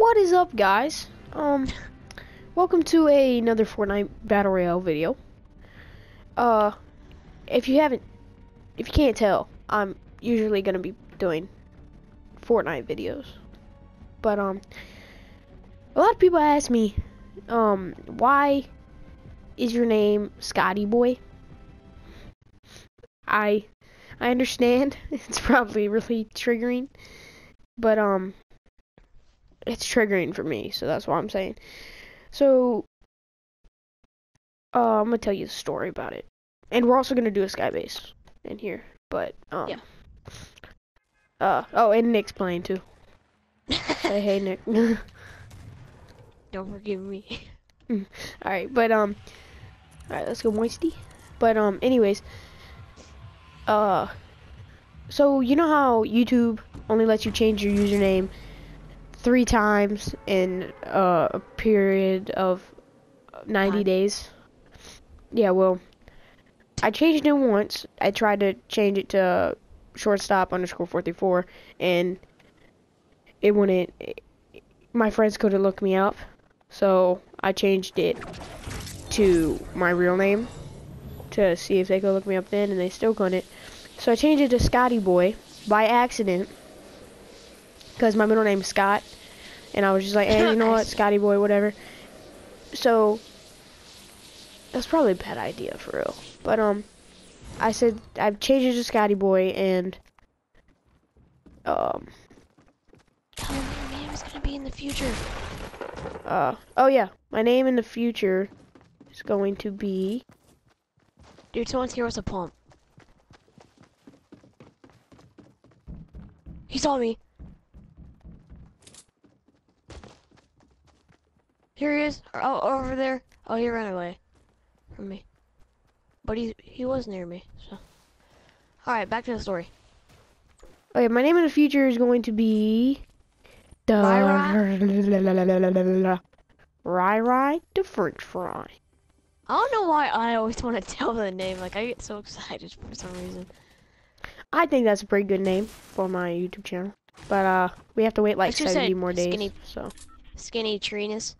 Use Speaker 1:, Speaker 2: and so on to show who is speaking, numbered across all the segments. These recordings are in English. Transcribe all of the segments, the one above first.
Speaker 1: What is up, guys? Um, welcome to a, another Fortnite Battle Royale video. Uh, if you haven't, if you can't tell, I'm usually gonna be doing Fortnite videos. But, um, a lot of people ask me, um, why is your name Scotty Boy? I, I understand, it's probably really triggering, but, um, it's triggering for me, so that's what I'm saying. So, uh, I'm gonna tell you the story about it, and we're also gonna do a skybase in here. But um,
Speaker 2: Yeah.
Speaker 1: Uh oh, and Nick's playing too. Say hey, Nick.
Speaker 2: Don't forgive me.
Speaker 1: all right, but um, all right, let's go moisty. But um, anyways, uh, so you know how YouTube only lets you change your username three times in uh, a period of 90
Speaker 2: Time.
Speaker 1: days? Yeah, well, I changed it once. I tried to change it to shortstop underscore 44, and it wouldn't. My friends couldn't look me up, so I changed it to my real name to see if they could look me up then, and they still couldn't. So I changed it to Scotty Boy by accident because my middle name is Scott, and I was just like, hey, you know what, Scotty Boy, whatever. So that's probably a bad idea for real. But um, I said I've changed it to Scotty Boy, and um,
Speaker 2: Tell me your name is gonna be in the future.
Speaker 1: uh, oh yeah, my name in the future is going to be
Speaker 2: Dude, someone's here with a pump. He saw me. Here he is. Oh, over there. Oh, he ran away from me. But he he was near me. So. All right, back to the story.
Speaker 1: Okay, my name in the future is going to be Rai Rai the French fry.
Speaker 2: I don't know why I always want to tell the name. Like I get so excited for some reason.
Speaker 1: I think that's a pretty good name for my YouTube channel. But uh, we have to wait like 70 more days.
Speaker 2: skinny-
Speaker 1: So
Speaker 2: Skinny Trinus.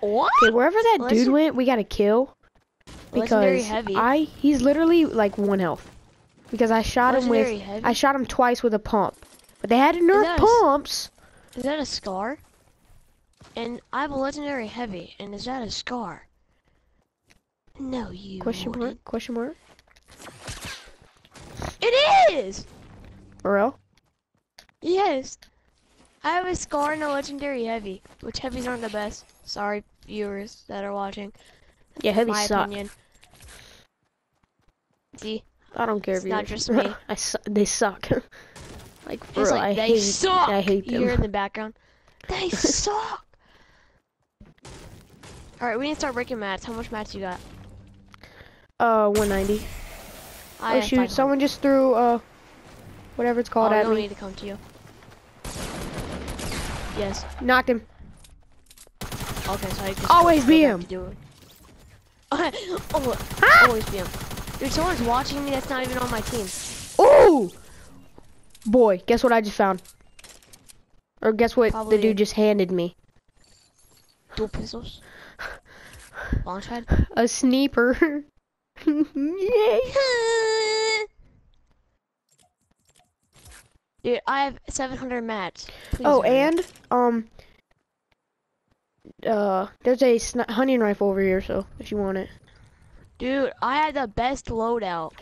Speaker 2: What?
Speaker 1: okay, wherever that dude went, we gotta kill
Speaker 2: Legendary
Speaker 1: because
Speaker 2: heavy.
Speaker 1: I he's literally like one health because I shot him with
Speaker 2: heavy.
Speaker 1: I shot him twice with a pump, but they had to nerf
Speaker 2: that a s-
Speaker 1: pumps.
Speaker 2: Is that a scar? And I have a legendary heavy, and is that a scar? No, you.
Speaker 1: Question mark?
Speaker 2: wouldn't.
Speaker 1: Question mark?
Speaker 2: It is.
Speaker 1: For real?
Speaker 2: Yes. I have a scar and a legendary heavy, which heavies aren't the best. Sorry, viewers that are watching.
Speaker 1: Yeah, heavy
Speaker 2: My
Speaker 1: suck.
Speaker 2: opinion. See,
Speaker 1: I don't care
Speaker 2: It's
Speaker 1: if you.
Speaker 2: not just me.
Speaker 1: I su- they suck. like real,
Speaker 2: like
Speaker 1: I
Speaker 2: they
Speaker 1: hate.
Speaker 2: suck.
Speaker 1: I hate them.
Speaker 2: You're in the background. They suck. All right, we need to start breaking mats. How much mats you got?
Speaker 1: Uh, 190.
Speaker 2: I
Speaker 1: oh shoot!
Speaker 2: 500.
Speaker 1: Someone just threw uh, whatever it's
Speaker 2: Oh,
Speaker 1: called
Speaker 2: we
Speaker 1: at
Speaker 2: don't need to come to you. Yes.
Speaker 1: Knocked him.
Speaker 2: Okay, so I just
Speaker 1: Always be him.
Speaker 2: do it. oh,
Speaker 1: Ah!
Speaker 2: always be him. Dude, someone's watching me that's not even on my team.
Speaker 1: Ooh! Boy, guess what I just found? Or guess what
Speaker 2: Probably-
Speaker 1: the dude just handed me?
Speaker 2: Dual pistols. Launchpad.
Speaker 1: A sniper. Yay!
Speaker 2: Dude, I have 700 mats. Please
Speaker 1: Oh, and um, uh, there's a hunting rifle over here, so if you want it.
Speaker 2: Dude, I had the best loadout.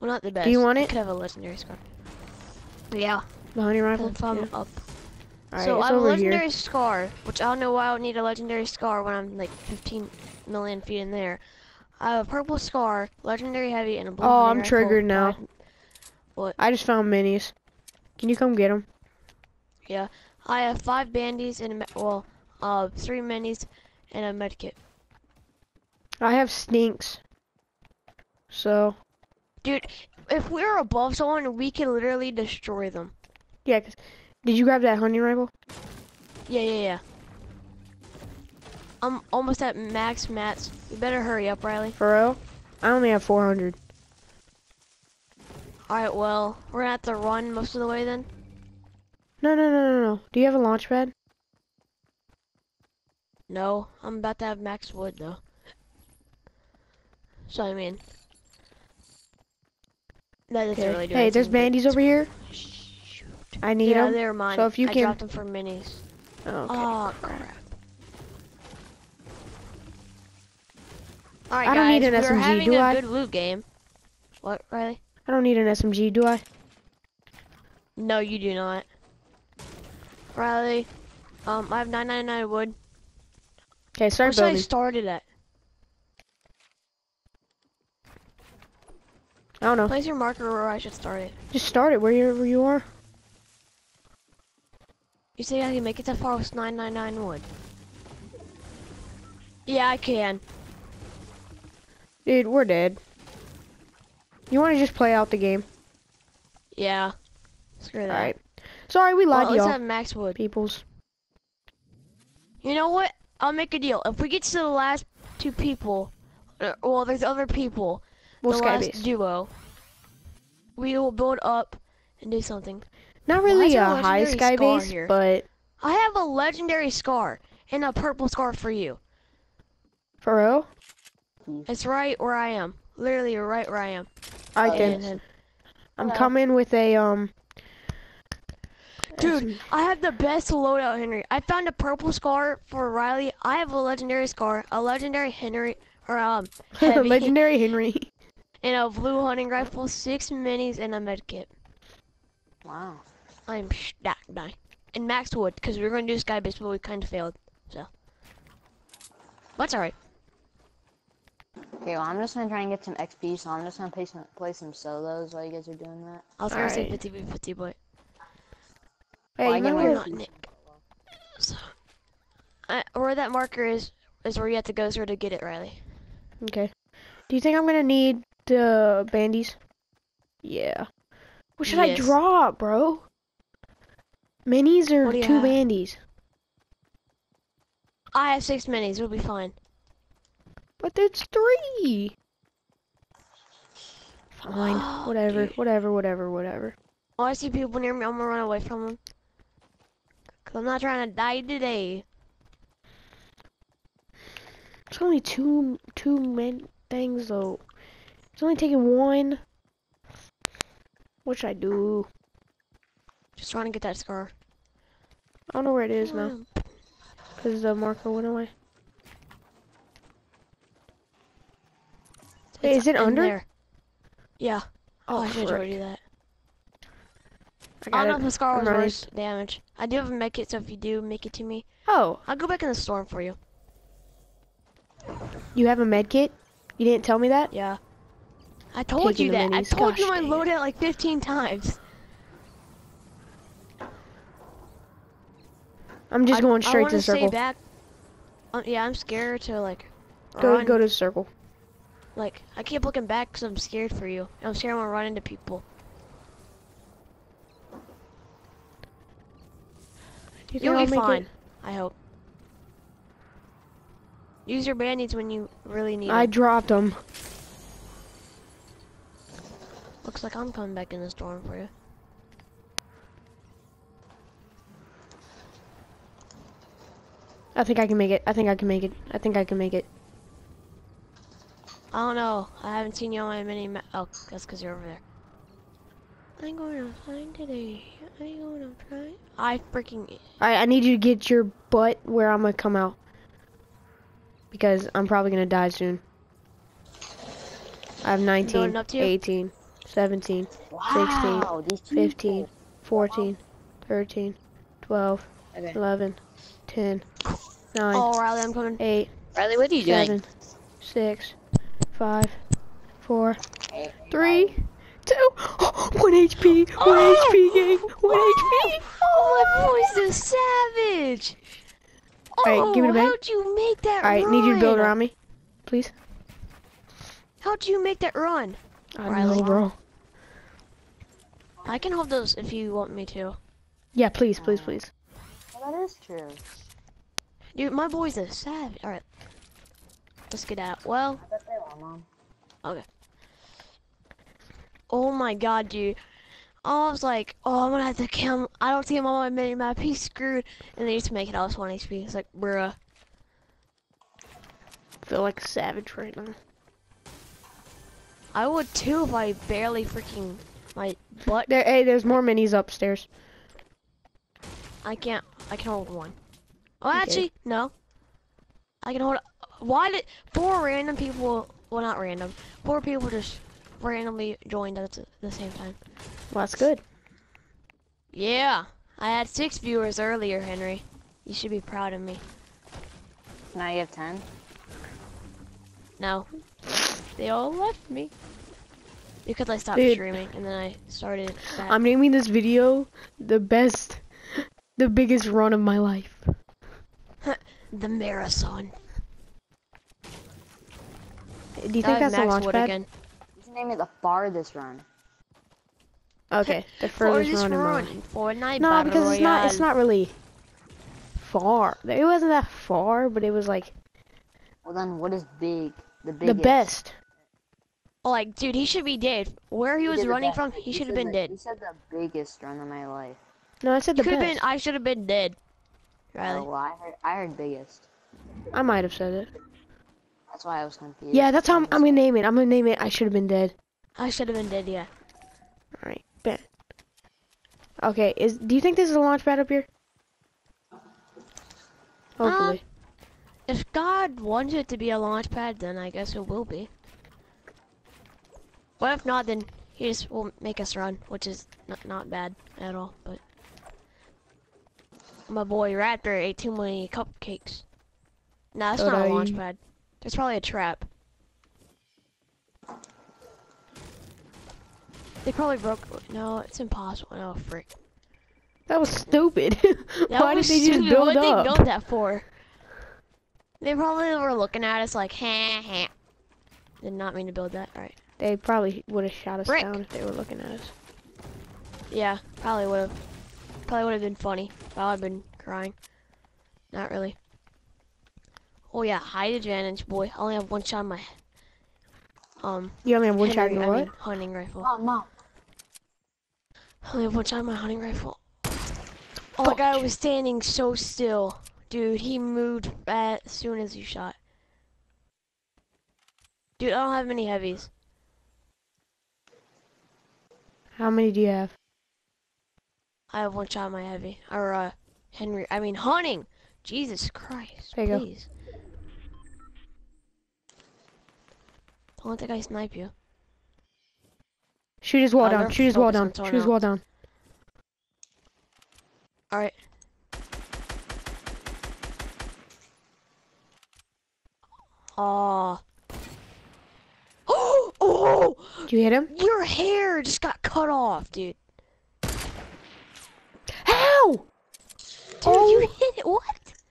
Speaker 2: Well, not the best.
Speaker 1: Do you want
Speaker 2: I
Speaker 1: it?
Speaker 2: could have a legendary scar. Yeah,
Speaker 1: The hunting rifle.
Speaker 2: if I'm
Speaker 1: Yeah.
Speaker 2: up.
Speaker 1: Alright,
Speaker 2: so I have a legendary
Speaker 1: here.
Speaker 2: scar, which I don't know why I would need a legendary scar when I'm like 15 million feet in there. I have a purple scar, legendary heavy, and a blue.
Speaker 1: Oh, I'm
Speaker 2: rifle,
Speaker 1: triggered now.
Speaker 2: What?
Speaker 1: I just found minis. Can you come get them?
Speaker 2: Yeah, I have five bandies and a well, uh, three minis and a medkit.
Speaker 1: I have stinks. So
Speaker 2: Dude, if we're above someone, we can literally destroy them.
Speaker 1: yeah, 'cause- did you grab that hunting rifle?
Speaker 2: Yeah, yeah, yeah. I'm almost at max mats. You better hurry up, Riley.
Speaker 1: For real? I only have 400.
Speaker 2: Alright, well, we're gonna have to run most of the way then.
Speaker 1: No, no, no, no, no. Do you have a launch pad?
Speaker 2: No, I'm about to have max wood though. So I mean, that doesn't
Speaker 1: Okay.
Speaker 2: really do
Speaker 1: Hey, there's bandies over here.
Speaker 2: Shoot.
Speaker 1: I need
Speaker 2: yeah,
Speaker 1: them.
Speaker 2: they're mine.
Speaker 1: So if you
Speaker 2: I
Speaker 1: can-
Speaker 2: dropped them for minis.
Speaker 1: Oh, okay.
Speaker 2: Oh crap! All right,
Speaker 1: I don't
Speaker 2: guys,
Speaker 1: need an
Speaker 2: we're
Speaker 1: SMG,
Speaker 2: having
Speaker 1: do
Speaker 2: a
Speaker 1: I?
Speaker 2: good loot game. What, Riley?
Speaker 1: I don't need an SMG, do I?
Speaker 2: No, you do not. Riley, um, I have 999 wood.
Speaker 1: Okay, start
Speaker 2: I
Speaker 1: building.
Speaker 2: start it at?
Speaker 1: I don't know.
Speaker 2: Place your marker where I should start it.
Speaker 1: Just start it where you where you are.
Speaker 2: You say I can make it that far with 999 wood? Yeah, I can.
Speaker 1: Dude, we're dead. You want to just play out the game?
Speaker 2: Yeah. Screw that.
Speaker 1: Alright. Sorry, we lied
Speaker 2: Well,
Speaker 1: to
Speaker 2: let's
Speaker 1: y'all.
Speaker 2: have max wood.
Speaker 1: Peoples.
Speaker 2: You know what? I'll make a deal. If we get to the last two people, uh, well, there's other people,
Speaker 1: We'll
Speaker 2: the last
Speaker 1: base.
Speaker 2: duo, we will build up and do something.
Speaker 1: Not really
Speaker 2: is
Speaker 1: a
Speaker 2: a
Speaker 1: high sky base,
Speaker 2: here?
Speaker 1: but
Speaker 2: I have a legendary scar and a purple scar for you.
Speaker 1: for real,
Speaker 2: It's right where I am. Literally right where I am.
Speaker 1: I can. I'm
Speaker 2: Hello.
Speaker 1: coming with a um.
Speaker 2: Dude, I have the best loadout, Henry. I found a purple scar for Riley. I have a legendary scar, a legendary Henry, or um, heavy,
Speaker 1: legendary Henry.
Speaker 2: and a blue hunting rifle, six minis, and a med kit.
Speaker 3: Wow.
Speaker 2: I'm stacked, die. And max wood, because we were going to do sky base, but we kind of failed. So. That's alright.
Speaker 3: Okay, well, I'm just gonna try and get some XP, so I'm just gonna play some play some solos while you guys are doing that.
Speaker 2: I was going to say
Speaker 1: Alright.
Speaker 2: 50 v 50, but
Speaker 1: Hey,
Speaker 3: Well, I
Speaker 1: you
Speaker 3: get
Speaker 1: might
Speaker 3: my
Speaker 2: we're not Nick. So. Uh, where that marker is, is where you have to go through to get it, Riley.
Speaker 1: Okay. Do you think I'm gonna need the bandies? Yeah. What should I draw, bro? Minis or
Speaker 2: What do you
Speaker 1: two
Speaker 2: have?
Speaker 1: bandies?
Speaker 2: I have six minis, We'll be fine.
Speaker 1: But it's three. Fine. Whatever.
Speaker 2: dude.
Speaker 1: Whatever. Whatever. Whatever.
Speaker 2: Oh, I see people near me. I'm gonna run away from them. Cause I'm not trying to die today.
Speaker 1: It's only two two men things though. It's only taking one. What should I do?
Speaker 2: Just trying to get that scar.
Speaker 1: I don't know where it is now because the marker went away.
Speaker 2: It's
Speaker 1: is it under?
Speaker 2: There. Yeah. Oh,
Speaker 1: Oh,
Speaker 2: I should you that.
Speaker 1: I
Speaker 2: I don't know if the scar was worse damage. I do have a med kit, so if you do make it to me,
Speaker 1: Oh,
Speaker 2: I'll go back in the storm for you.
Speaker 1: you have a med kit? You didn't tell me that?
Speaker 2: Yeah. I told
Speaker 1: Taking
Speaker 2: you that. I
Speaker 1: minis.
Speaker 2: told you
Speaker 1: Gosh
Speaker 2: my
Speaker 1: it.
Speaker 2: loadout like 15 times.
Speaker 1: I'm just
Speaker 2: I-
Speaker 1: going
Speaker 2: I
Speaker 1: straight to the
Speaker 2: stay
Speaker 1: circle.
Speaker 2: back. Uh, yeah, I'm scared to like
Speaker 1: Go
Speaker 2: run.
Speaker 1: go to the circle.
Speaker 2: Like I keep looking back because I'm scared for you. I'm scared I'm gonna run into people.
Speaker 1: You think
Speaker 2: You'll
Speaker 1: I'll
Speaker 2: be fine.
Speaker 1: it?
Speaker 2: I hope. Use your band-aids when you really need
Speaker 1: I
Speaker 2: them.
Speaker 1: dropped them.
Speaker 2: Looks like I'm coming back in the storm for you.
Speaker 1: I think I can make it. I think I can make it. I think I can make it.
Speaker 2: I don't know. I haven't seen you on my mini map. Oh, that's because you're over there. I'm going outside today. I. I freaking.
Speaker 1: Alright, I need you to get your butt where I'm gonna come out. Because I'm probably gonna die soon. I have 19, 18, 17,
Speaker 3: wow, 16,
Speaker 1: 15, 14, 13, 12,
Speaker 3: okay.
Speaker 1: 11, 10, 9,
Speaker 2: oh, Riley, I'm coming.
Speaker 1: 8,
Speaker 3: Riley, what are you
Speaker 1: 7, doing? 6, 5, 4, 3, one HP, one
Speaker 2: oh,
Speaker 1: HP, gang, one oh, HP.
Speaker 2: Oh, my voice is savage.
Speaker 1: All
Speaker 2: right,
Speaker 1: give me oh, a.
Speaker 2: How'd you make that
Speaker 1: All right,
Speaker 2: run?
Speaker 1: need you to build around me, please.
Speaker 2: How'd you make that run?
Speaker 1: I
Speaker 2: Riley.
Speaker 1: know, bro.
Speaker 2: I can hold those if you want me to.
Speaker 1: Yeah, please, please, please.
Speaker 3: Well, that is true.
Speaker 2: Dude, my boy's are savage. All right, let's get out. Well.
Speaker 3: I bet they mom.
Speaker 2: Okay oh my god, dude. I was like, oh, I'm gonna have to kill him. I don't see him on my mini map. He's screwed. And they used to make it house one HP. It's like, bruh.
Speaker 1: feel like a savage right now.
Speaker 2: I would too if I barely freaking my butt.
Speaker 1: There, hey, there's more minis upstairs.
Speaker 2: I can't. I can hold one. Oh,
Speaker 1: Okay.
Speaker 2: actually, no. I can hold. Why did four random people? Well, not random. Four people just randomly joined at the same time.
Speaker 1: Well, that's good.
Speaker 2: Yeah, I had six viewers earlier, Henry. You should be proud of me.
Speaker 3: Now you have 10.
Speaker 2: No, they all left me because I stopped
Speaker 1: Dude.
Speaker 2: streaming and then I started.
Speaker 1: I'm naming this video the best, the biggest run of my life.
Speaker 2: the marathon.
Speaker 1: Do you
Speaker 2: That
Speaker 1: think
Speaker 2: was
Speaker 1: that's a
Speaker 2: Max
Speaker 1: launch
Speaker 2: Wood
Speaker 1: pad?
Speaker 2: again.
Speaker 3: You should name it the farthest run.
Speaker 1: Okay, the furthest
Speaker 2: Farthest
Speaker 1: run in
Speaker 2: run in Fortnite
Speaker 1: No,
Speaker 2: Battle
Speaker 1: because it's not. It's not really far. It wasn't that far, but it was like
Speaker 3: Well, then what is big? The biggest.
Speaker 1: the best.
Speaker 2: Like, dude, he should be dead. Where he
Speaker 3: You
Speaker 2: was
Speaker 3: did
Speaker 2: running from, he
Speaker 3: You
Speaker 2: should have been
Speaker 3: the-
Speaker 2: dead.
Speaker 3: He said the biggest run of my life.
Speaker 1: No, I said the
Speaker 2: Could have
Speaker 1: best.
Speaker 2: been. I should have been dead.
Speaker 3: Oh, well, I heard, I heard biggest.
Speaker 1: I might have said it.
Speaker 3: That's why I was confused.
Speaker 1: Yeah, that's how I'm, I'm gonna name it. I'm gonna name it. I should have been dead.
Speaker 2: I should have been dead. Yeah.
Speaker 1: All right, bet. Okay, is do you think this is a launch pad up here? Hopefully.
Speaker 2: Um, if God wants it to be a launch pad, then I guess it will be. But if not, then he just will make us run, which is not, not bad at all. But my boy Raptor ate too many cupcakes. Nah, that's not a launch pad. There's probably a trap. They probably broke. No, it's impossible. No, frick.
Speaker 1: that was stupid.
Speaker 2: That
Speaker 1: Why did
Speaker 2: was
Speaker 1: they just build
Speaker 2: What'd
Speaker 1: up?
Speaker 2: they build that for? They probably were looking at us like, ha ha. Did not mean to build that. Alright.
Speaker 1: They probably would have shot us
Speaker 2: Brick.
Speaker 1: down if they were looking at us.
Speaker 2: Yeah, probably would have. Probably would have been funny. If I would have been crying. Not really. Oh yeah, height advantage, boy. I only have one shot on my um
Speaker 1: You only have one shot in your
Speaker 2: I
Speaker 1: what?
Speaker 2: mean, hunting rifle.
Speaker 3: Mom, mom.
Speaker 2: I only have one shot on my hunting rifle. Oh, the guy was standing so still. Dude, he moved as soon as you shot. Dude, I don't have many heavies.
Speaker 1: How many do you have?
Speaker 2: I have one shot on my heavy. Or, uh, Henry. I mean, hunting! Jesus Christ.
Speaker 1: There you go.
Speaker 2: Don't let the guy snipe you.
Speaker 1: Shoot his wall
Speaker 2: Uh,
Speaker 1: down. Shoot his wall down. Shoot his wall down.
Speaker 2: Alright. Aw. Oh! Oh!
Speaker 1: Did you hit him?
Speaker 2: Your hair just got cut off, dude.
Speaker 1: How?
Speaker 2: Dude,
Speaker 1: Oh.
Speaker 2: you hit it. What?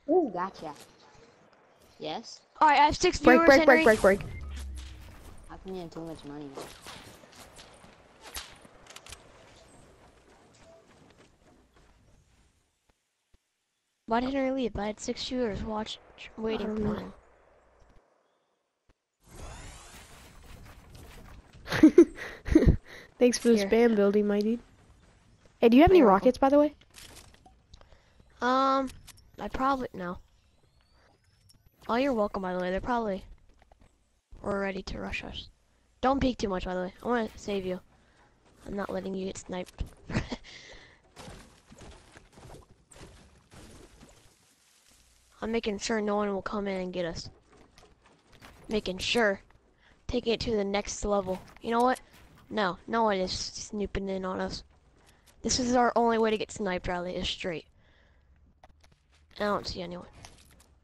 Speaker 3: Ooh, gotcha. Yes?
Speaker 2: Alright, I have six
Speaker 1: Break,
Speaker 2: viewers,
Speaker 1: break,
Speaker 2: Henry.
Speaker 1: break, break, break.
Speaker 3: How come you have too much money?
Speaker 2: Why didn't Henry leave? I had six shooters watch, waiting
Speaker 1: don't
Speaker 2: for
Speaker 1: know.
Speaker 2: him.
Speaker 1: Thanks for the
Speaker 2: Here.
Speaker 1: spam building, my dude. Hey, do you have any rockets, by the way?
Speaker 2: Um, I probably no. Oh, you're welcome. By the way, they're probably we're ready to rush us. Don't peek too much, by the way. I want to save you. I'm not letting you get sniped. I'm making sure no one will come in and get us. Making sure. Taking it to the next level. You know what? No, no one is snooping in on us. This is our only way to get sniped, Riley, is straight. I don't see anyone.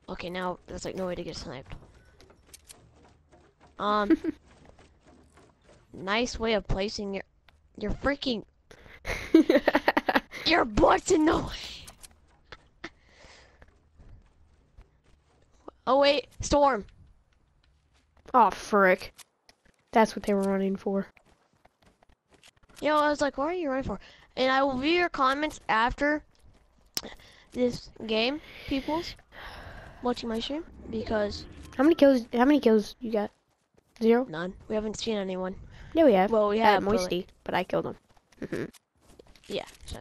Speaker 2: Okay, now there's like no way to get sniped. Um, nice way of placing your, your freaking, your butt's in the way. Oh wait, storm.
Speaker 1: oh, frick. That's what they were running for.
Speaker 2: You know, I was like, what are you running for? And I will view your comments after this game, peoples, watching my stream, because
Speaker 1: How many kills? How many kills you got? Zero.
Speaker 2: none. We haven't seen anyone.
Speaker 1: Yeah, we have.
Speaker 2: Well, we have, but, like-
Speaker 1: Moisty, but I killed him. Mhm.
Speaker 2: Yeah. So